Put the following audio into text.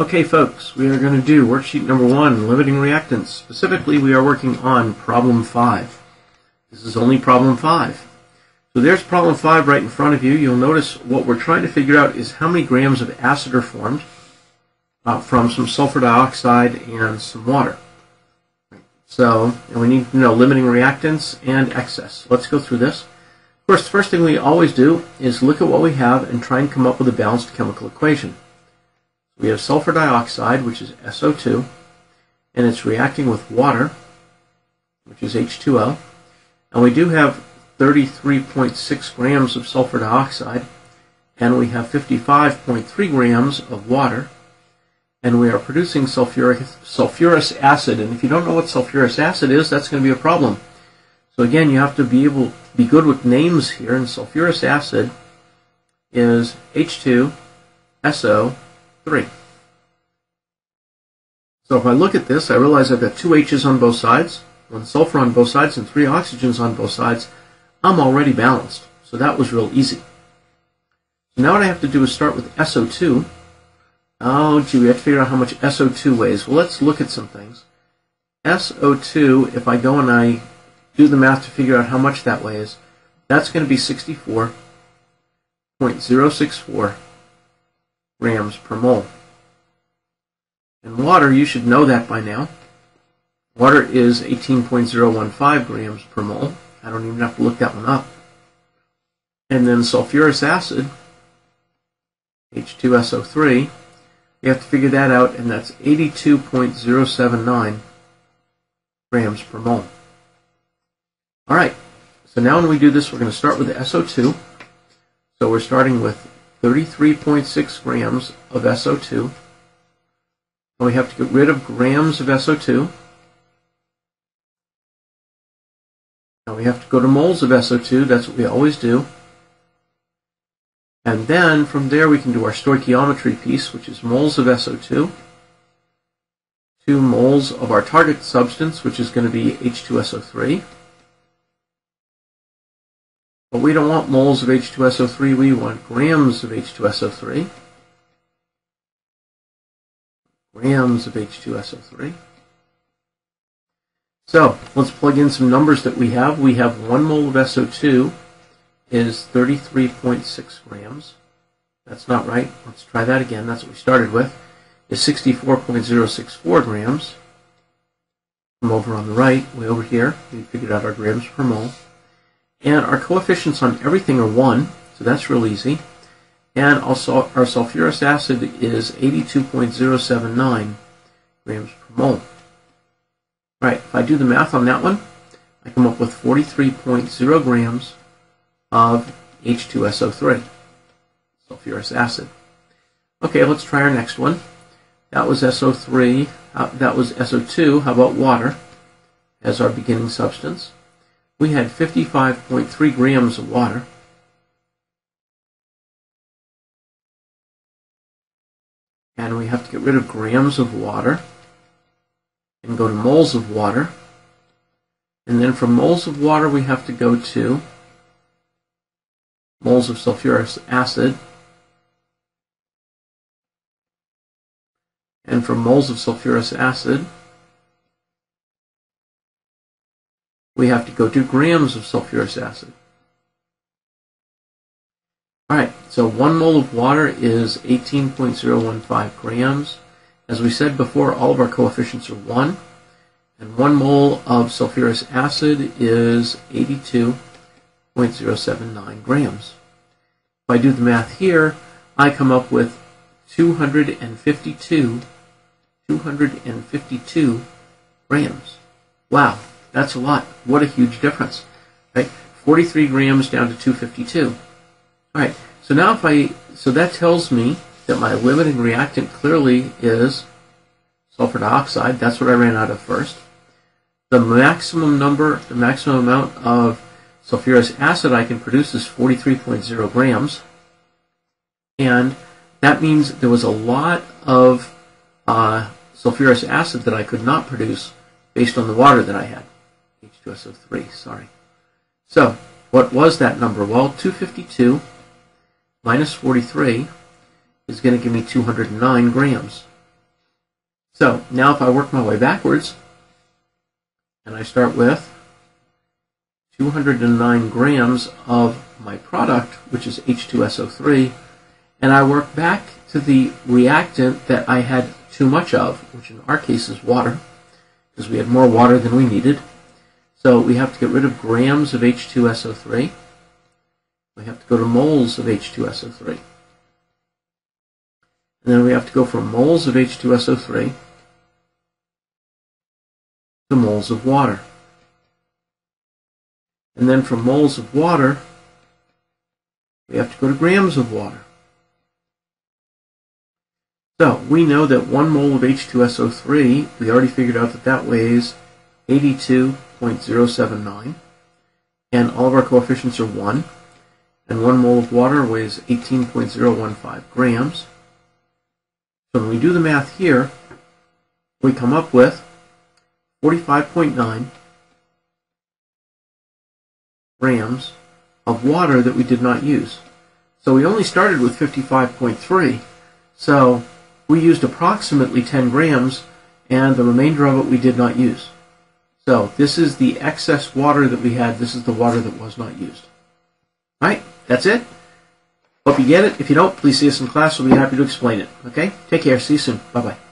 Okay, folks, we are going to do worksheet number one, limiting reactants. Specifically, we are working on problem five. This is only problem five. So there's problem five right in front of you. You'll notice what we're trying to figure out is how many grams of acid are formed uh, from some sulfur dioxide and some water. So, and we need to know limiting reactants and excess. Let's go through this. Of course, the first thing we always do is look at what we have and try and come up with a balanced chemical equation. We have sulfur dioxide, which is SO2, and it's reacting with water, which is H2O. And we do have 33.6 grams of sulfur dioxide, and we have 55.3 grams of water, and we are producing sulfuric, sulfurous acid. And if you don't know what sulfurous acid is, that's going to be a problem. So again, you have to be able be good with names here, and sulfurous acid is H2SO 3. So if I look at this, I realize I've got two H's on both sides, one sulfur on both sides, and three oxygens on both sides. I'm already balanced. So that was real easy. So now what I have to do is start with SO2. Oh, gee, we have to figure out how much SO2 weighs. Well, let's look at some things. SO2, if I go and I do the math to figure out how much that weighs, that's going to be 64.064 grams per mole. And water, you should know that by now. Water is 18.015 grams per mole. I don't even have to look that one up. And then sulfurous acid, H2SO3, we have to figure that out, and that's 82.079 grams per mole. All right, so now when we do this, we're going to start with the SO2. So we're starting with 33.6 grams of SO2. We have to get rid of grams of SO2. Now we have to go to moles of SO2. That's what we always do. And then from there we can do our stoichiometry piece, which is moles of SO2. To moles of our target substance, which is going to be H2SO3. But we don't want moles of H2SO3, we want grams of H2SO3. Grams of H2SO3. So, let's plug in some numbers that we have. We have 1 mole of SO2 is 33.6 grams. That's not right. Let's try that again. That's what we started with. Is 64.064 grams. From over on the right, way over here, we figured out our grams per mole. And our coefficients on everything are 1, so that's real easy. And also our sulfurous acid is 82.079 grams per mole. All right, if I do the math on that one, I come up with 43.0 grams of H2SO3, sulfurous acid. Okay, let's try our next one. That was SO3, uh, that was SO2. How about water as our beginning substance? we had 55.3 grams of water. And we have to get rid of grams of water and go to moles of water. And then from moles of water, we have to go to moles of sulfurous acid. And from moles of sulfurous acid, we have to go to grams of sulfurous acid. Alright, so 1 mole of water is 18.015 grams. As we said before, all of our coefficients are 1. And 1 mole of sulfurous acid is 82.079 grams. If I do the math here, I come up with 252, 252 grams. Wow. That's a lot. What a huge difference, right? 43 grams down to 252. All right. So now if I, so that tells me that my limiting reactant clearly is sulfur dioxide. That's what I ran out of first. The maximum number, the maximum amount of sulfurous acid I can produce is 43.0 grams. And that means there was a lot of uh, sulfurous acid that I could not produce based on the water that I had. H2SO3, sorry. So, what was that number? Well, 252 minus 43 is going to give me 209 grams. So now if I work my way backwards, and I start with 209 grams of my product, which is H2SO3, and I work back to the reactant that I had too much of, which in our case is water, because we had more water than we needed. So we have to get rid of grams of H2SO3. We have to go to moles of H2SO3. And then we have to go from moles of H2SO3 to moles of water. And then from moles of water, we have to go to grams of water. So we know that one mole of H2SO3, we already figured out that that weighs 82.079, and all of our coefficients are 1, and one mole of water weighs 18.015 grams. So when we do the math here, we come up with 45.9 grams of water that we did not use. So we only started with 55.3. So we used approximately 10 grams, and the remainder of it we did not use. So this is the excess water that we had. This is the water that was not used. All right, that's it. Hope you get it. If you don't, please see us in class. We'll be happy to explain it. Okay? Take care. See you soon. Bye-bye.